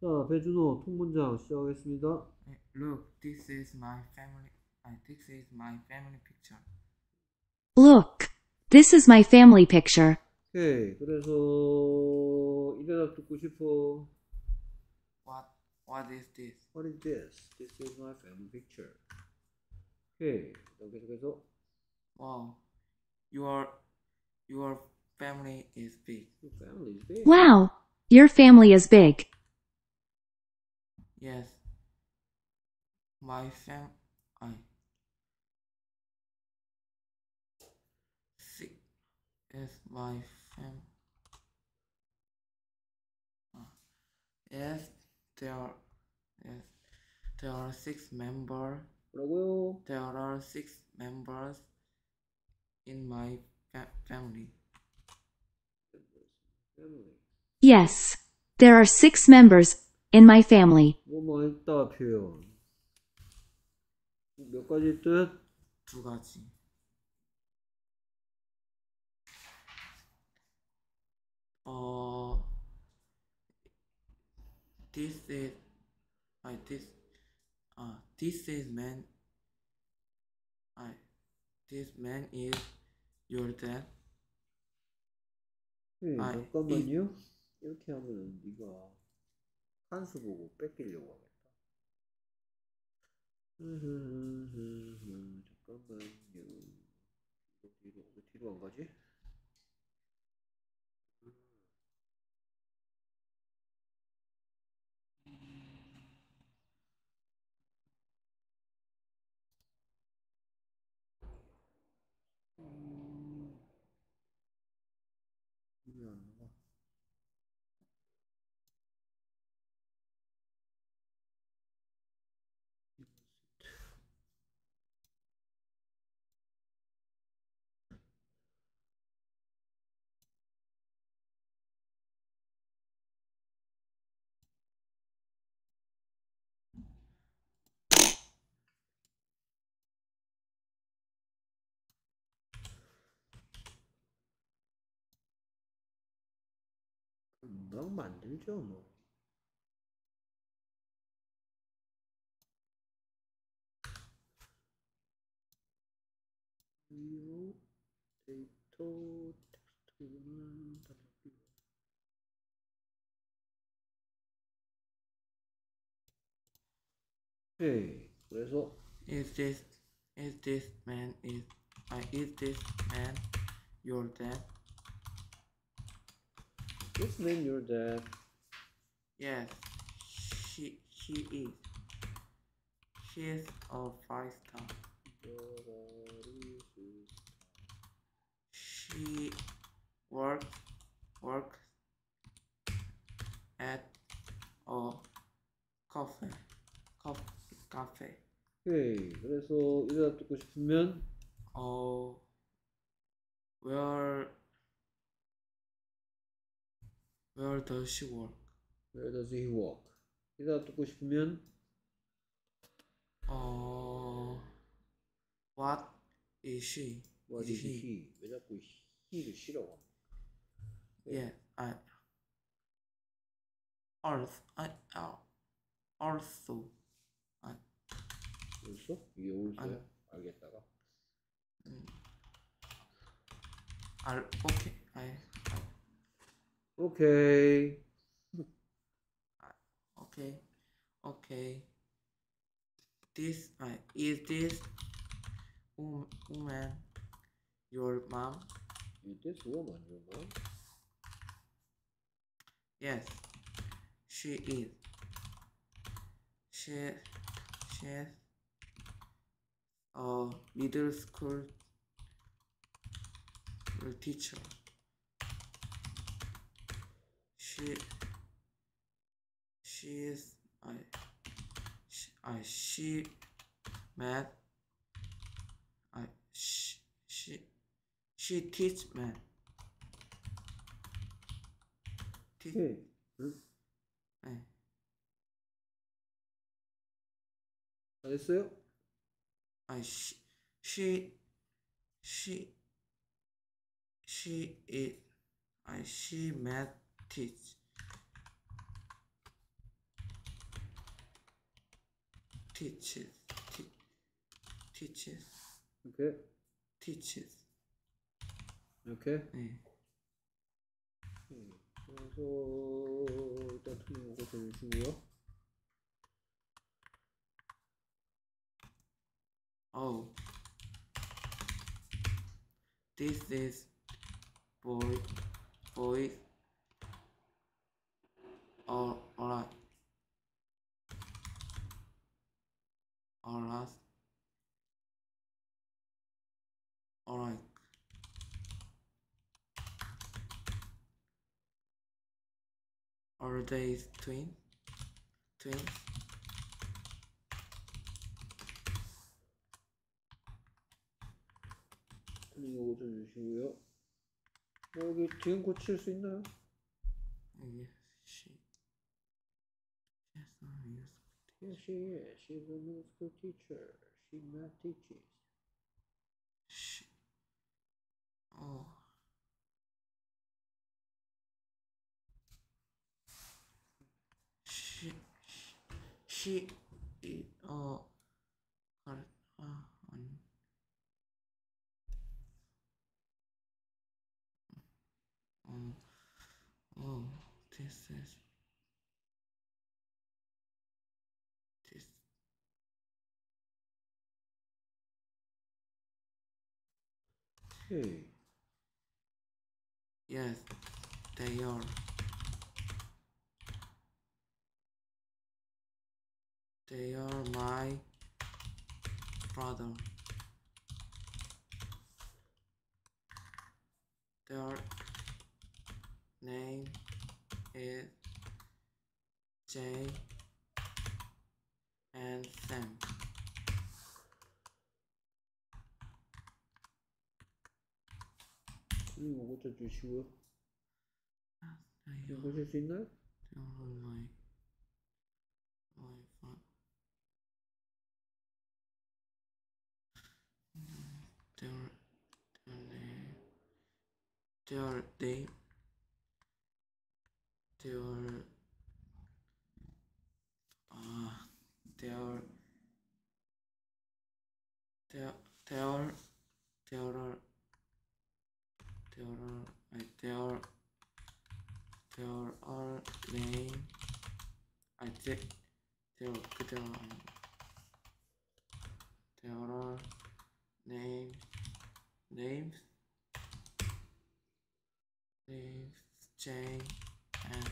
자, 배준오 통문장 시작하겠습니다. Look, this is my family. This is my family picture. Look, this is my family picture. 오케이, 그래서 이 대답 듣고 싶어. What What is this? What is this? This is my family picture. 오케이, 계속해서. Wow, your your family is big. Your family is big. Wow, your family is big. Yes. My fam I six yes my fam Yes there are yes there are six members there are six members in my fa family. Yes, there are six members in my family. 뭐뭐 했다 표현. 몇 가지 뜻? 두 가지. 어, this is, I this, uh, this is man. I, this man is your dad. 네, 아, 잠깐만요. 이렇게 하면은 네가 한 수 보고 뺏기려고 하겠다. 잠깐만요. 뒤로 뒤로 안 가지? 금방 만들죠 뭐. 그리고 데이터 텍스트는 다 바뀌고. 오케이. 그래서 Is this, is this man is, I is this man your dad? this man your dad. Yes, she she is. She is a five star. She works works at a cafe. Coffee cafe. 오케이. 그래서 이 대답 듣고 싶으면 Uh, where where does she work? Where does he work? 이 대답 듣고 싶으면 Uh, what is she? What is he? 왜 자꾸 he를 싫어? Yeah, I also I uh, also I 올소? 이게 올소야? 알겠다가. I, I 오케이. Okay okay Okay. this I is this wom- woman your mom? Is this woman your mom? Yes, she is. She she's a middle school teacher She she is I she, I she math I she she she teach math. Teach, 오케이. 응? 네. 다 됐어요? I she she she she is I she math teach teaches te, teaches 이렇게 teaches 이렇게 네. 음, 그래서 일단 틀린 거 고쳐주시고요. Oh, this is boy, boy. Or or or Alright. Are they twin? Twins? 틀린 거 고쳐주시고요. 뭐 여기 지금 고칠 수 있나요? Yes, she. Yes, she is. She's a middle school teacher. She math teaches. She. Oh. She. She. she uh. got it. Uh, on. Um. Oh, this is. This. Okay. Yes, they are. They are my brother. Their name is Jay and Sam. 你有过这句诗歌？有过这句呢？掉落来，来发。There, there, they, there, uh, there, there, there, there. Their I their their are name I think 그대로 아니 there are name names names Jane and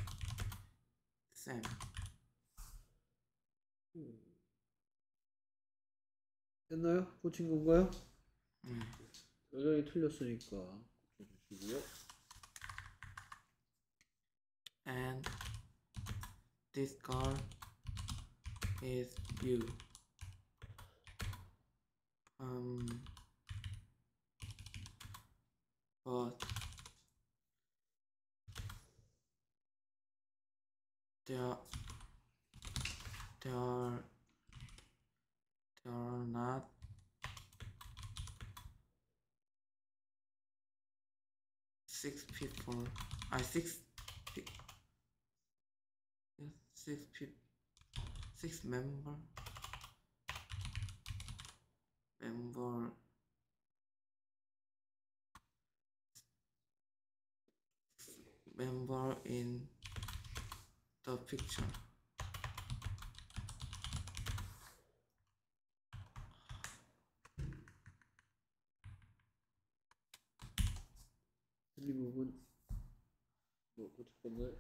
Sam 음. 됐나요? 고친 건가요? 음. 여전히 틀렸으니까 and this car is you. um but there there there are not people. I six. six people. Six member. Member. Member in the picture. look.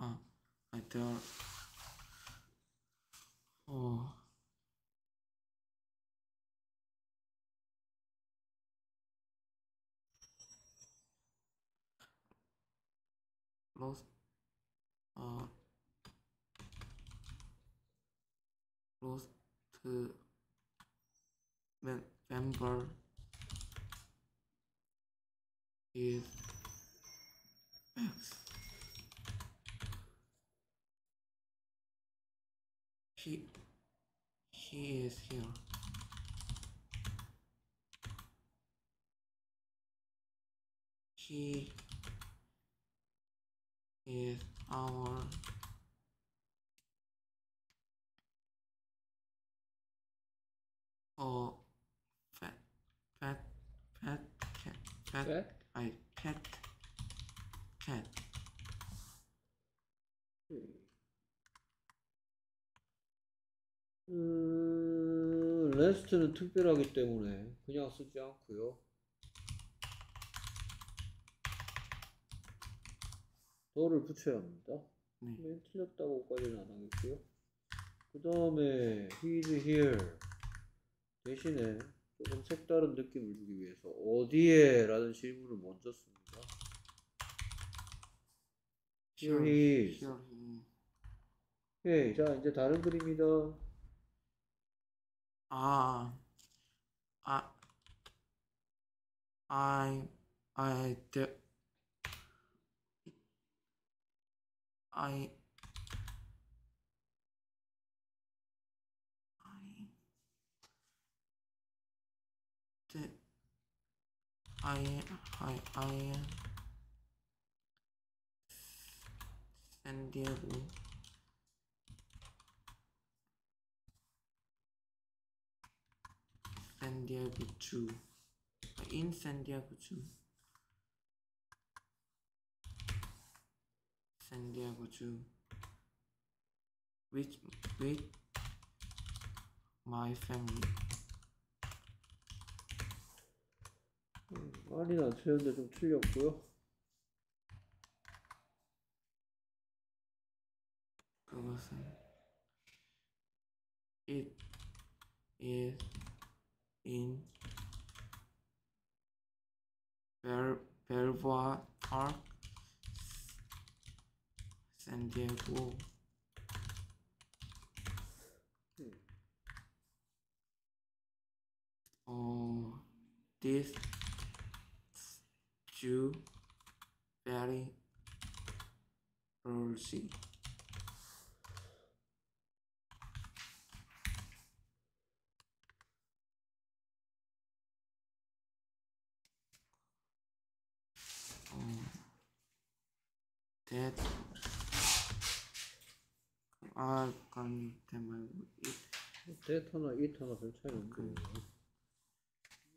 Ah, I thought... Lost. Uh. Lost to mem- member is X. He he is here. He is our oh fat fat fat cat fat 왜? I pet cat 음, 레스트는 특별하기 때문에 그냥 쓰지 않고요. 더를 붙여야 합니다. 네. 맨 틀렸다고까지는 안 하겠고요. 그 다음에 he's here 대신에 조금 색다른 느낌을 주기 위해서 어디에? 라는 질문을 먼저 씁니다. Here he is. 오케이, 자 이제 다른 그림이다. 아, 아, I, I, the, I I did I I I San Diego San Diego Zoo in San Diego Zoo Santiago to with with my family. 음, 말이나 채운데 좀 틀렸고요. 그것은 it is in 벨 벨보아 파크 Diego. Oh, um, this Jew very early. 어, um, that 아, 아니, 대 말고 it, 데이터나 이터나 별 차이는 없네요.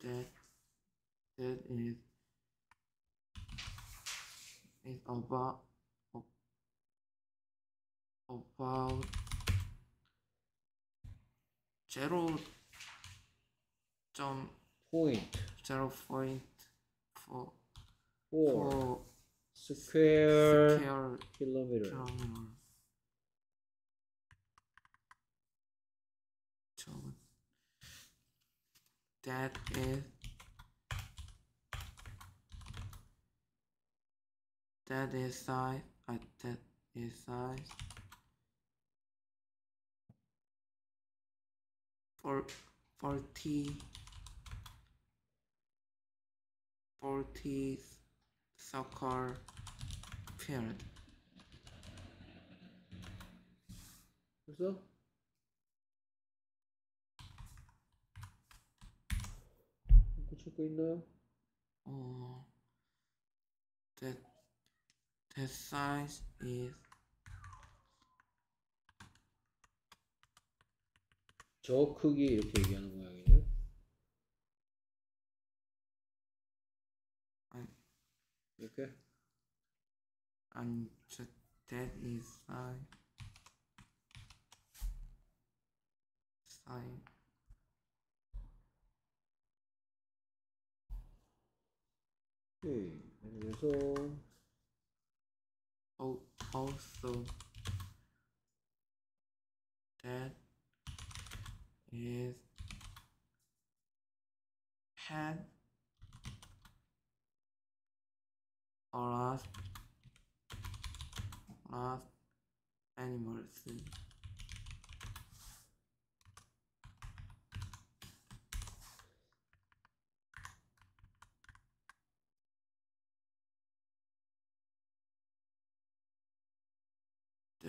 that that is is about about zero 점 포인트 zero point four 4 four 스퀘어 square 킬로미터 kilometer. That is that is size uh, that is size. For forty forty soccer field. 그 거 있나요? Oh, that the size is 저 크기 이렇게 얘기하는 모양이에요. 이렇게 the, that is size size Okay, and also oh, also that is had or last last animals.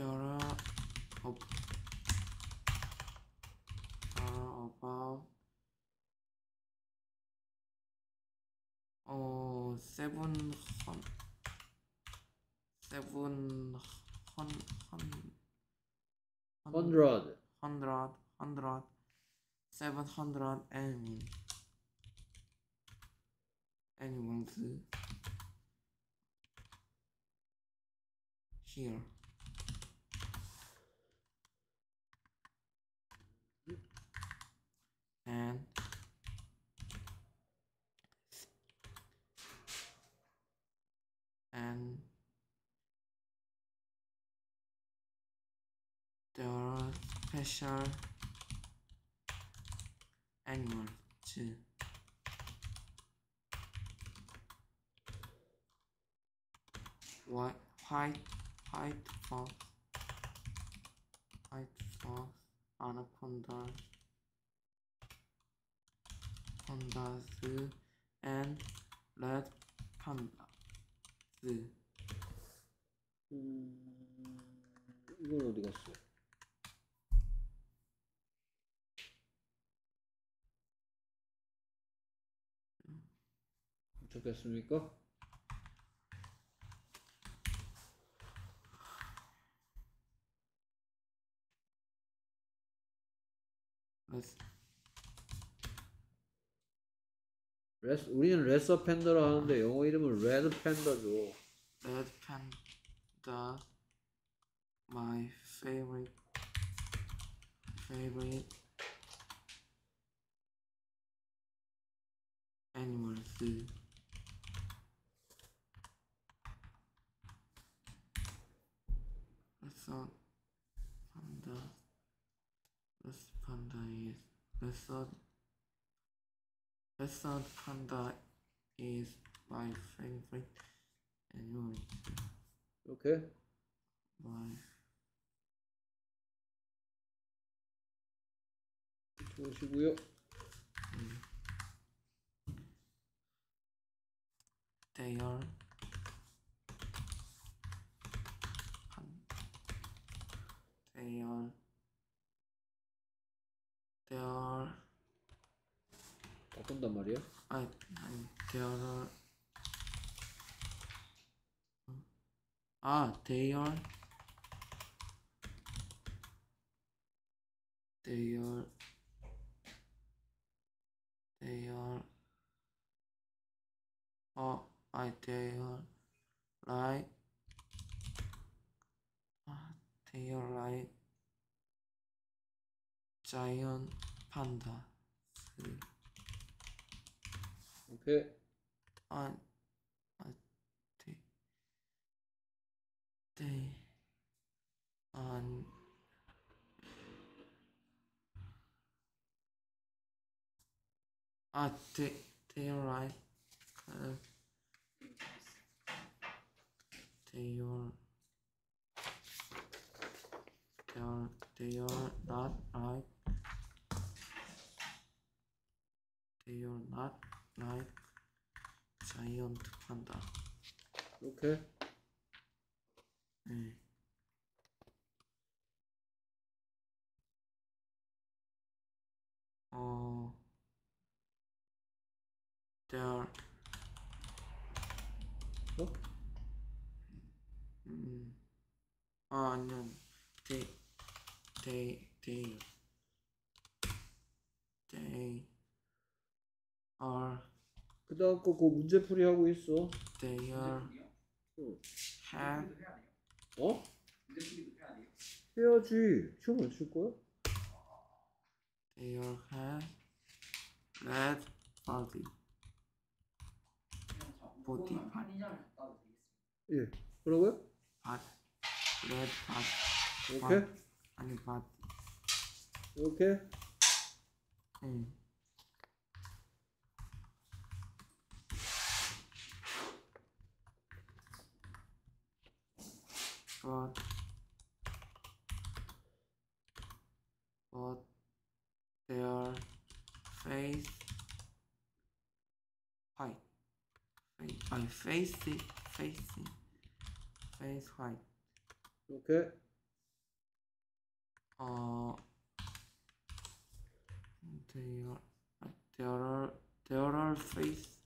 Are ab- are about oh seven hun seven hun hun hundred. hundred hundred seven hundred animal animals here and and there are special animals too. White, white, white fox, white fox, anacondas, pandas, and red panda. 음, 이건 어디 갔어? 도착했습니까? Let's 레스, 우리는 레서 팬더라 하는데 영어 이름은 레드 팬더죠. red panda. My favorite, favorite animals. Lizard panda. This panda is lizard. Lizard panda is my favorite animal. 오케이. My 좋으시고요. they are pan- they are they are 바꾼단 말이야? 아, 아니 아니 대열 아 대열. 대열. 대열. 어 아니 대열. 라이. 아 대열 라이. 자이언 판다. 쓰리. Okay. On. On. Day. Day. On. I think they right. Uh. They are. They are. They are not right. They are not 날 자이언트 판다. 오케이. 네. 어, there. 어? 음, 아 안녕. They, they, they, they are. 그 다음 거 그거 문제풀이 하고 있어. they are, 응. have, 어? 해야지. 시험 안칠 거야? they are have red body. body 예. 뭐라고요? part, red part. 오케이. 아니 밭. 오케이. 응. For But their face height. I face it, face it, face height. Okay. Uh, there are, there are, there are face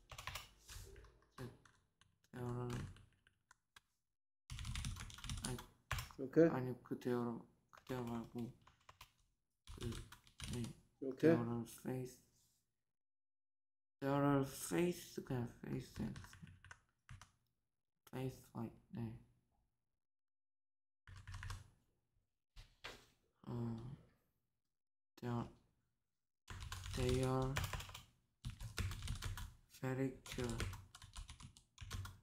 Okay. Hani câte ori, câteva cu okay. face? Face? Face? Face like that. They are they are very cute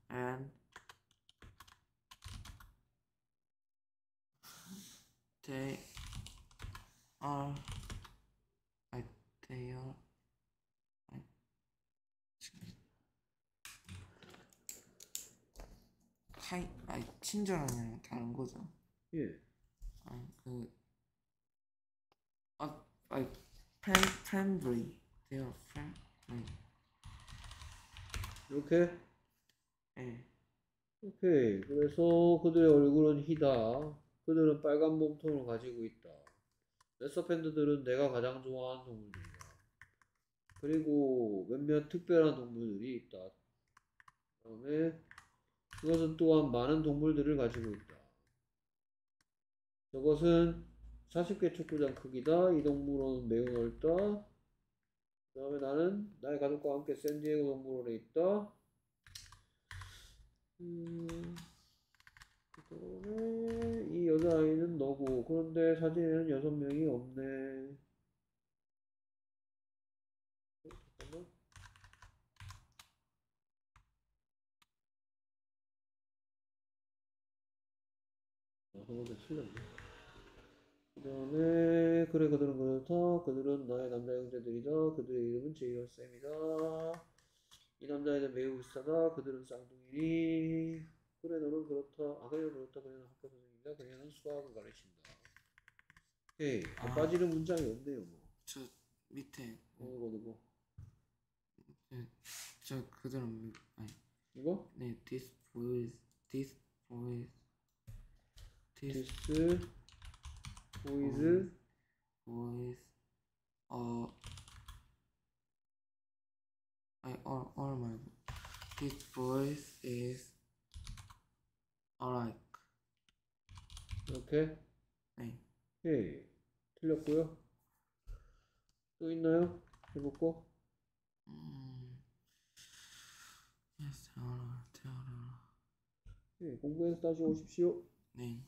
and they are like they are like 카이 아니 친절하냐랑 다른 거죠. 예 아니 그 아, 아니 friend friendly they are friendly 이렇게 예 오케이 그래서 그들의 얼굴은 희다 그들은 빨간 몸통을 가지고 있다. 레서팬드들은 내가 가장 좋아하는 동물들이다. 그리고 몇몇 특별한 동물들이 있다. 다음에 그것은 또한 많은 동물들을 가지고 있다. 저것은 40개 축구장 크기다. 이 동물원은 매우 넓다. 그 다음에 나는 나의 가족과 함께 샌디에고 동물원에 있다. 음, 그다음에 이 여자아이는 너고 그런데 사진에는 여섯 명이 없네. 어, 잠깐만. 아, 한 번째 틀렸네. 그 다음에 그래 그들은 그렇다. 그들은 나의 남자 형제들이다. 그들의 이름은 제이와 쌤이다. 이 남자애는 매우 비싸다. 그들은 쌍둥이니. 그래 너는 그렇다. 아 그래 그렇다. 그녀는 학교 선생님이다. 그녀는 수학을 가르친다. 오케이. 아. 빠지는 문장이 없네요. 뭐. 저 밑에 어, 이거 누구? 저 그들은 미- 아니 이거? 네 this boys this boys this 디스 보이즈 boys 어 아니 all all 말고 this boys is alike 이렇게. 네 오케이. 틀렸고요. 또 있나요? 해볼 거? 음 yes they are 네, 공부해서 다시 오십시오. 네